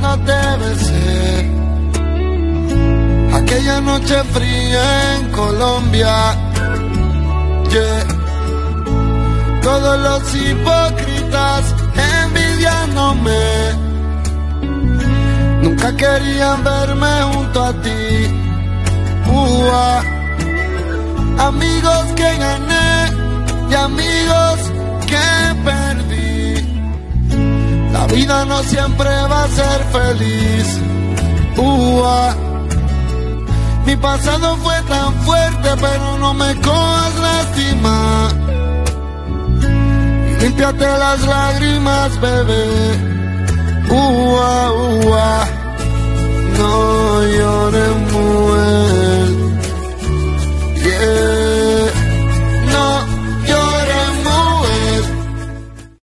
No de vencer. Aquella noche fría en Colombia, yeah. todos los hipócritas envidiándome. Nunca querían verme junto a ti. Uh -huh. amigos que gané y amigos que perdí vida no siempre va a ser feliz. Uh. Mi pasado fue tan fuerte, pero no me cojas lástima. Y límpiate las lágrimas, bebé. Uh -ah. No llores, mujer. Yeah.